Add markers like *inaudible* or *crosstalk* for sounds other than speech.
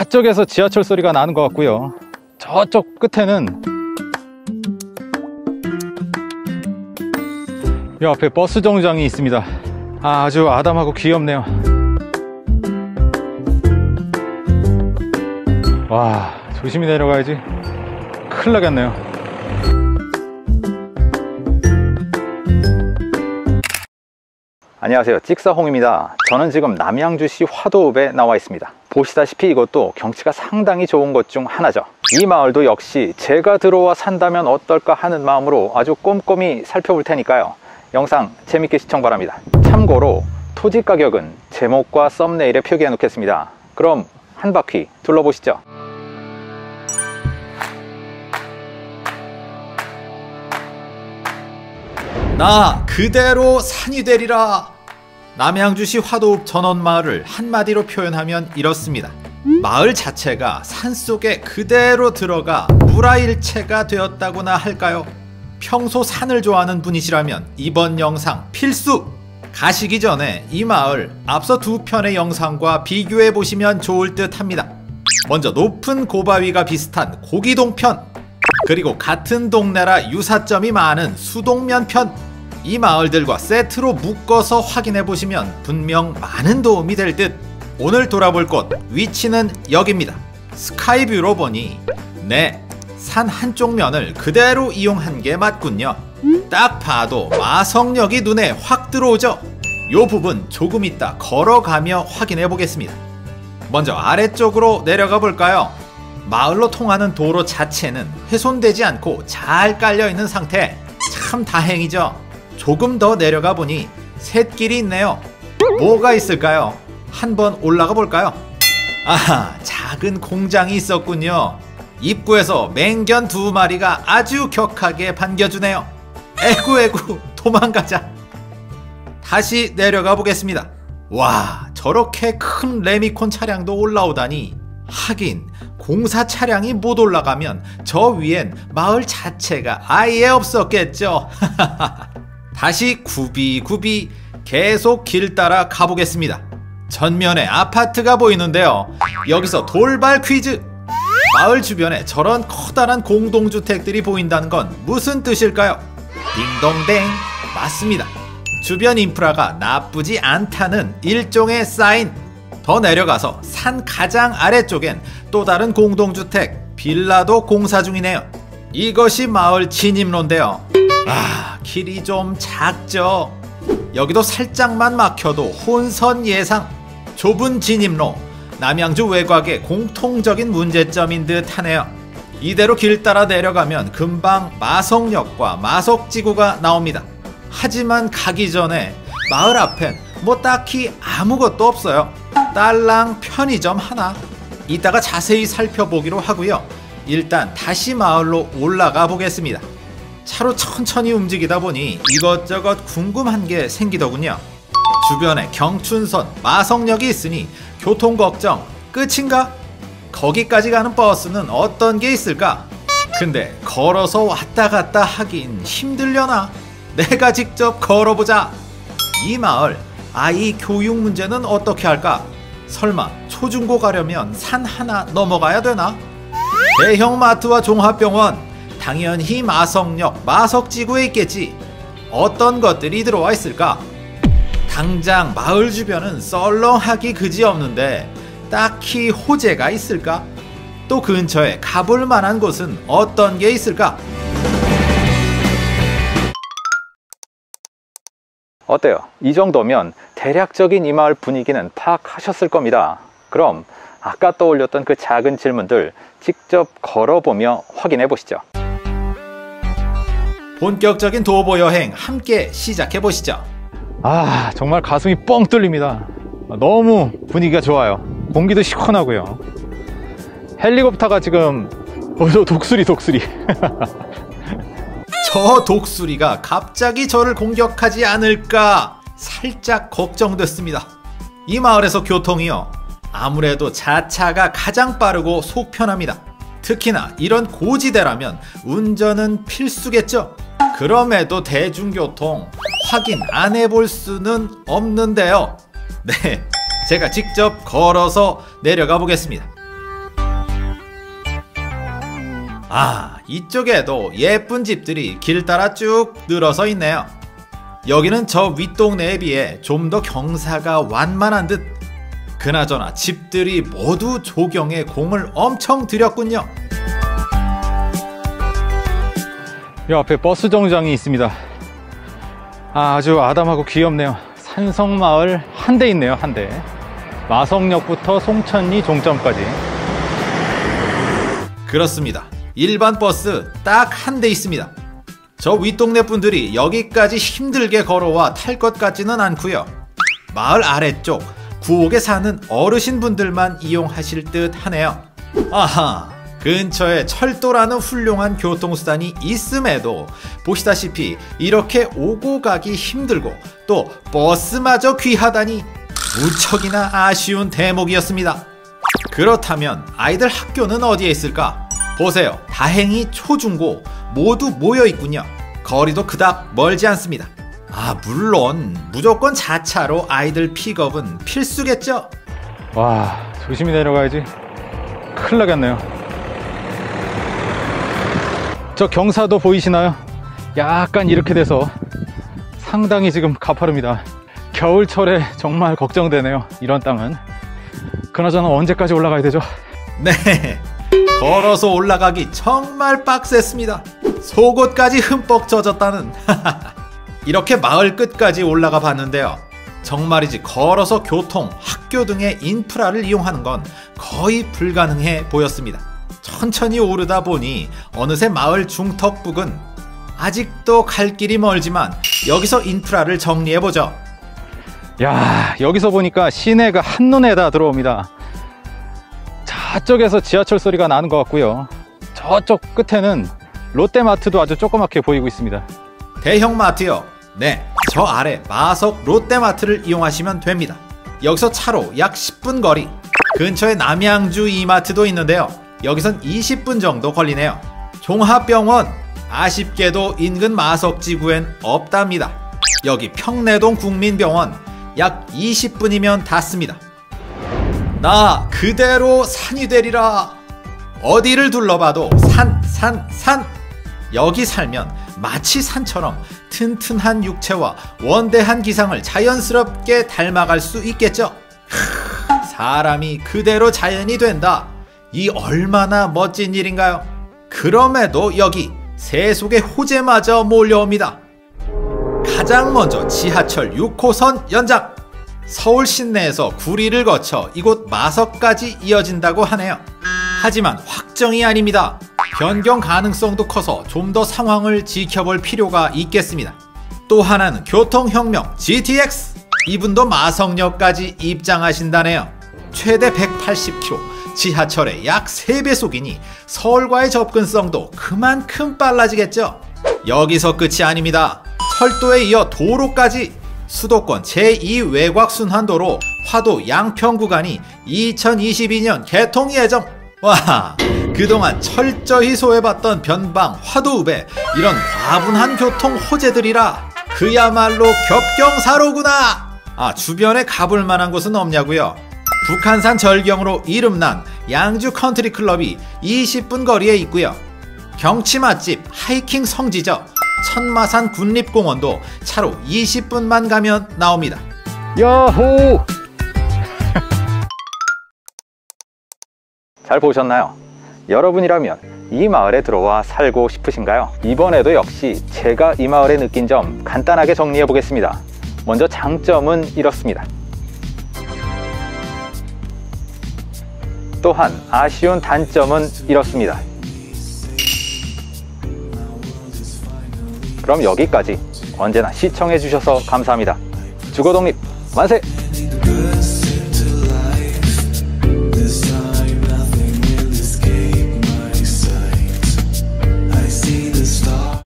저쪽에서 지하철 소리가 나는 것 같고요. 저쪽 끝에는 이 앞에 버스 정류장이 있습니다. 아, 아주 아담하고 귀엽네요. 와, 조심히 내려가야지. 큰일 나겠네요. 안녕하세요. 찍사홍입니다. 저는 지금 남양주시 화도읍에 나와 있습니다. 보시다시피 이것도 경치가 상당히 좋은 곳중 하나죠. 이 마을도 역시 제가 들어와 산다면 어떨까 하는 마음으로 아주 꼼꼼히 살펴볼 테니까요. 영상 재밌게 시청 바랍니다. 참고로 토지 가격은 제목과 썸네일에 표기해 놓겠습니다. 그럼 한 바퀴 둘러보시죠. 나 그대로 산이 되리라. 남양주시 화도읍 전원마을을 한마디로 표현하면 이렇습니다. 마을 자체가 산속에 그대로 들어가 물화일체가 되었다고나 할까요? 평소 산을 좋아하는 분이시라면 이번 영상 필수! 가시기 전에 이 마을 앞서 두 편의 영상과 비교해 보시면 좋을 듯 합니다. 먼저 높은 고바위가 비슷한 고기동 편, 그리고 같은 동네라 유사점이 많은 수동면 편, 이 마을들과 세트로 묶어서 확인해 보시면 분명 많은 도움이 될 듯. 오늘 돌아볼 곳 위치는 여기입니다. 스카이뷰로 보니 네, 산 한쪽 면을 그대로 이용한 게 맞군요. 딱 봐도 마성역이 눈에 확 들어오죠. 요 부분 조금 있다 걸어가며 확인해 보겠습니다. 먼저 아래쪽으로 내려가 볼까요? 마을로 통하는 도로 자체는 훼손되지 않고 잘 깔려 있는 상태. 참 다행이죠. 조금 더 내려가 보니 샛길이 있네요. 뭐가 있을까요? 한번 올라가 볼까요? 아하, 작은 공장이 있었군요. 입구에서 맹견 두 마리가 아주 격하게 반겨주네요. 에구 에구 도망가자. 다시 내려가 보겠습니다. 와, 저렇게 큰 레미콘 차량도 올라오다니. 하긴 공사 차량이 못 올라가면 저 위엔 마을 자체가 아예 없었겠죠. *laughs* 다시 구비구비 계속 길 따라 가보겠습니다. 전면에 아파트가 보이는데요. 여기서 돌발 퀴즈! 마을 주변에 저런 커다란 공동주택들이 보인다는 건 무슨 뜻일까요? 딩동댕! 맞습니다. 주변 인프라가 나쁘지 않다는 일종의 사인. 더 내려가서 산 가장 아래쪽엔 또 다른 공동주택, 빌라도 공사 중이네요. 이것이 마을 진입로인데요. 아, 길이 좀 작죠. 여기도 살짝만 막혀도 혼선 예상. 좁은 진입로, 남양주 외곽의 공통적인 문제점인 듯 하네요. 이대로 길 따라 내려가면 금방 마석역과 마석지구가 나옵니다. 하지만 가기 전에 마을 앞엔 뭐 딱히 아무것도 없어요. 딸랑 편의점 하나. 이따가 자세히 살펴보기로 하고요. 일단 다시 마을로 올라가 보겠습니다. 차로 천천히 움직이다 보니 이것저것 궁금한 게 생기더군요. 주변에 경춘선, 마성역이 있으니 교통 걱정 끝인가? 거기까지 가는 버스는 어떤 게 있을까? 근데 걸어서 왔다 갔다 하긴 힘들려나? 내가 직접 걸어보자. 이 마을 아이 교육 문제는 어떻게 할까? 설마 초중고 가려면 산 하나 넘어가야 되나? 대형 마트와 종합병원 당연히 마석역, 마석지구에 있겠지. 어떤 것들이 들어와 있을까? 당장 마을 주변은 썰렁하기 그지없는데 딱히 호재가 있을까? 또 근처에 가볼 만한 곳은 어떤 게 있을까? 어때요? 이 정도면 대략적인 이 마을 분위기는 파악하셨을 겁니다. 그럼 아까 떠올렸던 그 작은 질문들 직접 걸어보며 확인해 보시죠. 본격적인 도보 여행 함께 시작해 보시죠. 아 정말 가슴이 뻥 뚫립니다. 너무 분위기가 좋아요. 공기도 시원하고요. 헬리콥터가 지금 어저 독수리 독수리. *laughs* 저 독수리가 갑자기 저를 공격하지 않을까 살짝 걱정됐습니다. 이 마을에서 교통이요. 아무래도 자차가 가장 빠르고 속 편합니다. 특히나 이런 고지대라면 운전은 필수겠죠. 그럼에도 대중교통 확인 안 해볼 수는 없는데요. 네, 제가 직접 걸어서 내려가 보겠습니다. 아, 이쪽에도 예쁜 집들이 길 따라 쭉 늘어서 있네요. 여기는 저 윗동네에 비해 좀 더 경사가 완만한 듯 그나저나 집들이 모두 조경에 공을 엄청 들였군요. 이 앞에 버스 정류장이 있습니다. 아, 아주 아담하고 귀엽네요. 산성마을 한 대 있네요, 한 대. 마성역부터 송천리 종점까지. 그렇습니다. 일반 버스 딱 한 대 있습니다. 저 윗동네 분들이 여기까지 힘들게 걸어와 탈 것 같지는 않고요. 마을 아래쪽 구옥에 사는 어르신 분들만 이용하실 듯 하네요. 아하, 근처에 철도라는 훌륭한 교통수단이 있음에도 보시다시피 이렇게 오고 가기 힘들고 또 버스마저 귀하다니 무척이나 아쉬운 대목이었습니다. 그렇다면 아이들 학교는 어디에 있을까? 보세요. 다행히 초중고 모두 모여 있군요. 거리도 그닥 멀지 않습니다. 아, 물론 무조건 자차로 아이들 픽업은 필수겠죠? 와, 조심히 내려가야지. 큰일 나겠네요. 저 경사도 보이시나요? 약간 이렇게 돼서 상당히 지금 가파릅니다. 겨울철에 정말 걱정되네요. 이런 땅은. 그나저나 언제까지 올라가야 되죠? 네. 걸어서 올라가기 정말 빡셌습니다. 속옷까지 흠뻑 젖었다는. *laughs* 이렇게 마을 끝까지 올라가 봤는데요. 정말이지 걸어서 교통, 학교 등의 인프라를 이용하는 건 거의 불가능해 보였습니다. 천천히 오르다 보니 어느새 마을 중턱 부근 아직도 갈 길이 멀지만 여기서 인프라를 정리해 보죠. 야, 여기서 보니까 시내가 한눈에 다 들어옵니다. 저쪽에서 지하철 소리가 나는 것 같고요. 저쪽 끝에는 롯데마트도 아주 조그맣게 보이고 있습니다. 대형 마트요. 네, 저 아래 마석 롯데마트를 이용하시면 됩니다. 여기서 차로 약 10분 거리. 근처에 남양주 이마트도 있는데요. 여기선 20분 정도 걸리네요. 종합병원 아쉽게도 인근 마석지구엔 없답니다. 여기 평내동 국민병원 약 20분이면 닿습니다. 나 그대로 산이 되리라. 어디를 둘러봐도 산, 산, 산. 여기 살면 마치 산처럼 튼튼한 육체와 원대한 기상을 자연스럽게 닮아갈 수 있겠죠. 크, 사람이 그대로 자연이 된다. 이 얼마나 멋진 일인가요? 그럼에도 여기 세속의 호재마저 몰려옵니다. 가장 먼저 지하철 6호선 연장. 서울 시내에서 구리를 거쳐 이곳 마석까지 이어진다고 하네요. 하지만 확정이 아닙니다. 변경 가능성도 커서 좀 더 상황을 지켜볼 필요가 있겠습니다. 또 하나는 교통혁명 GTX. 이분도 마석역까지 입장하신다네요. 최대 180km, 지하철의 약 3배속이니 서울과의 접근성도 그만큼 빨라지겠죠. 여기서 끝이 아닙니다. 철도에 이어 도로까지 수도권 제2 외곽 순환도로 화도 양평 구간이 2022년 개통 예정. 와, 그동안 철저히 소외받던 변방 화도읍에 이런 과분한 교통 호재들이라 그야말로 겹경사로구나. 아, 주변에 가볼 만한 곳은 없냐고요? 북한산 절경으로 이름난 양주 컨트리 클럽이 20분 거리에 있고요. 경치 맛집 하이킹 성지죠. 천마산 군립공원도 차로 20분만 가면 나옵니다. 야호! *laughs* 잘 보셨나요? 여러분이라면 이 마을에 들어와 살고 싶으신가요? 이번에도 역시 제가 이 마을에 느낀 점 간단하게 정리해 보겠습니다. 먼저 장점은 이렇습니다. 또한 아쉬운 단점은 이렇습니다. 그럼 여기까지 언제나 시청해 주셔서 감사합니다. 주거독립 만세!